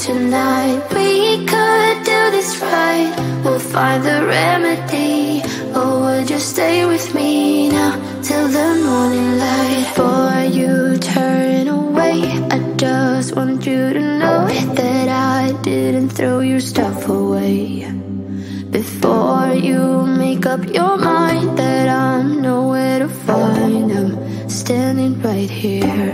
tonight. We could do this right. We'll find the remedy. Or would you stay with me now Till the morning light? Before you turn away. I just want you to know That I didn't throw your stuff away. Before you make up your mind That I'm nowhere to find. I'm standing right here.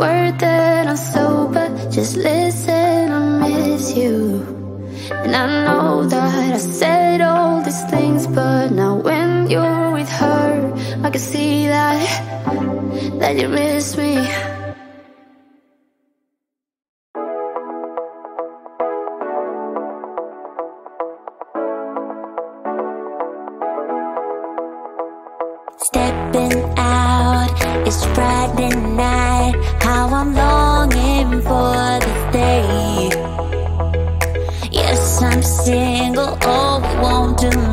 word that I'm sober. Just listen, I miss you. And I know that I said all these things, but now when you're with her, I can see that that you miss me. How I'm longing for the day. Yes, I'm single, oh, it won't do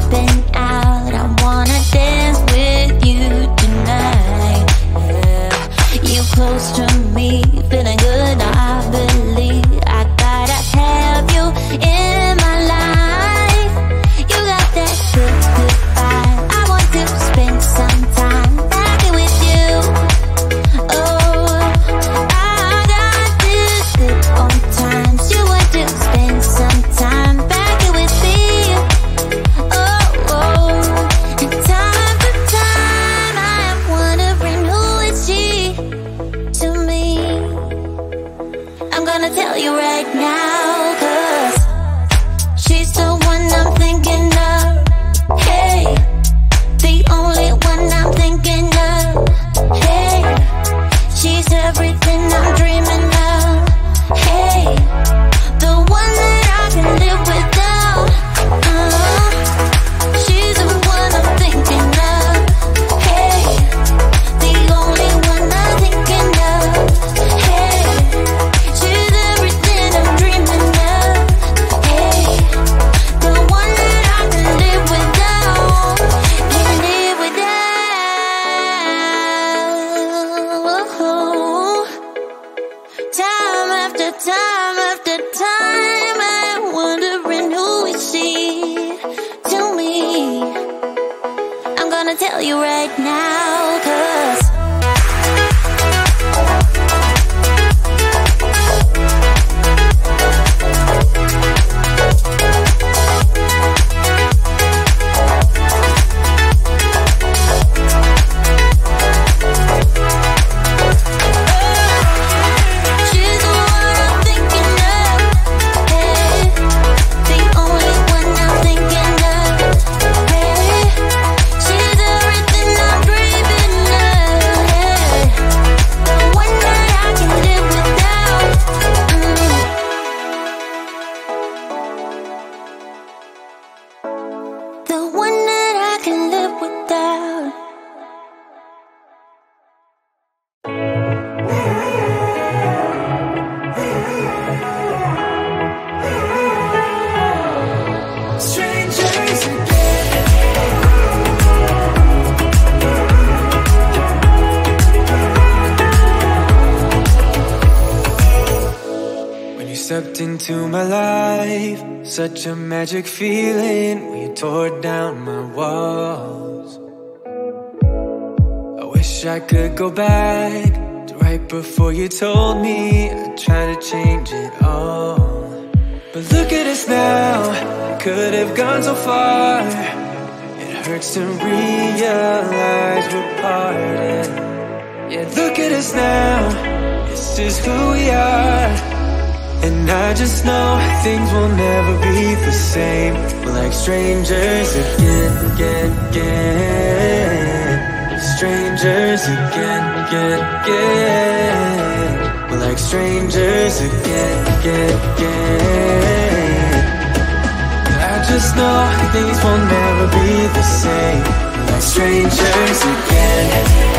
tripping. gonna tell you right now. Cause stepped into my life, such a magic feeling when you tore down my walls. I wish I could go back to right before you told me I'd try to change it all. But look at us now, could have gone so far. It hurts to realize we're parted. Yeah, look at us now, this is who we are. And I just know things will never be the same. We're like strangers again, again, again. Strangers again, again, again. We're like strangers again, again, again. I just know things will never be the same. We're like strangers again.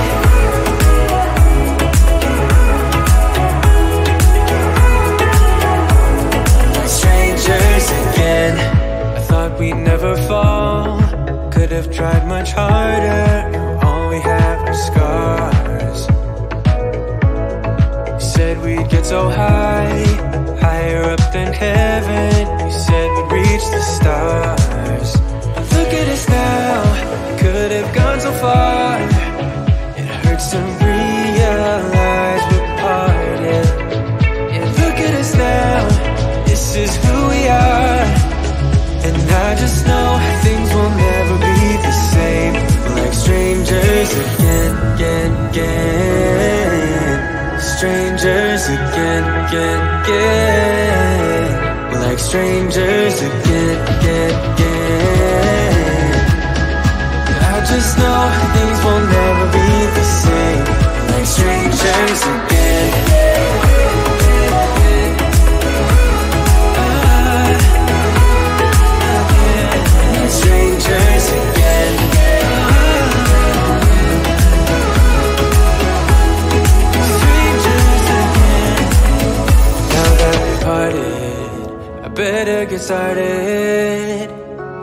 started.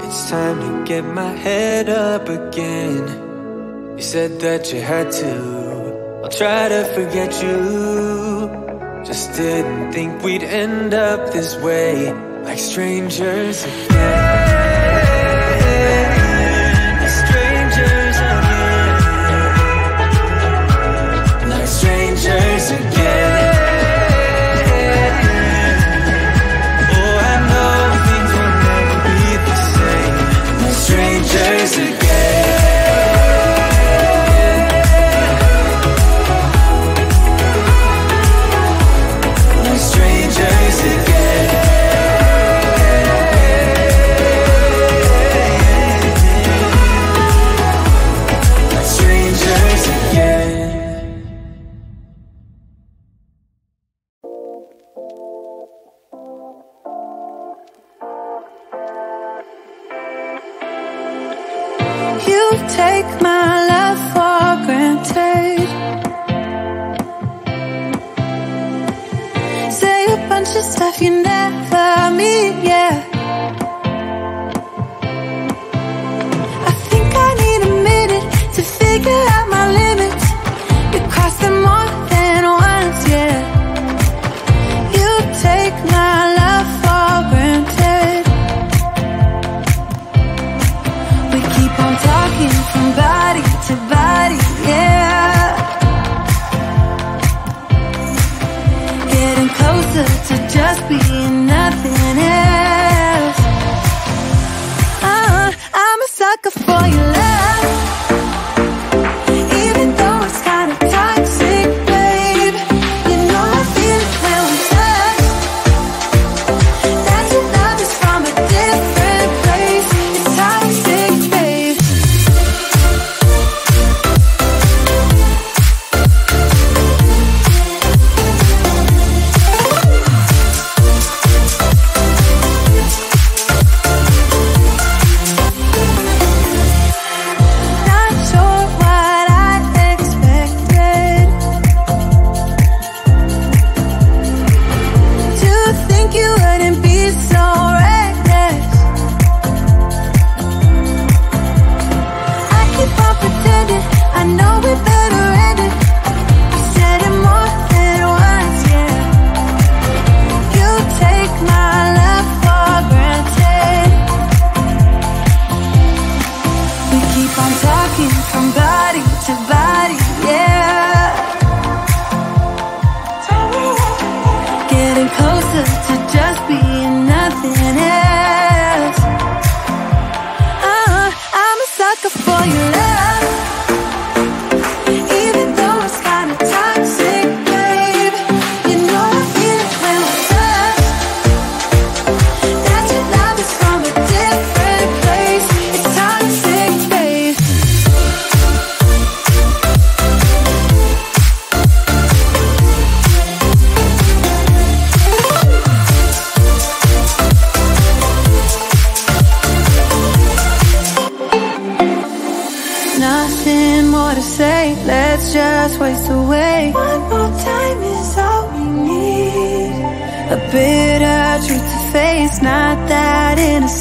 It's time to get my head up again. You said that you had to. I'll try to forget you. Just didn't think we'd end up this way Like strangers again. a bunch of stuff you never meet, yeah. being nothing else. Uh, I'm a sucker for your love.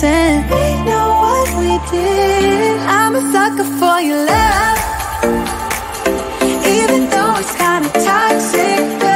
innocent. We know what we did. I'm a sucker for your love, even though it's kinda toxic.